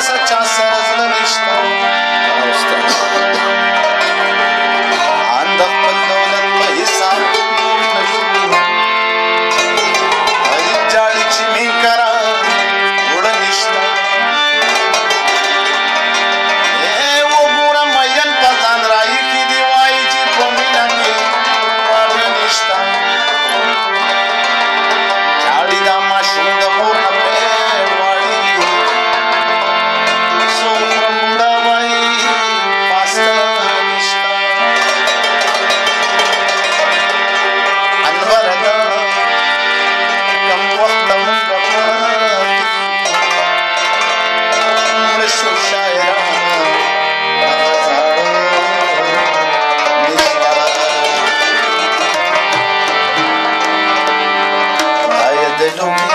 Essa tia Sara Zona don't